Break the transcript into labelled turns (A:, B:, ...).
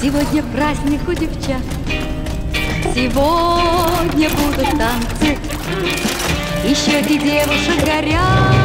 A: Сегодня праздник у девчат, Сегодня будут танцы, И щеки девушек горят.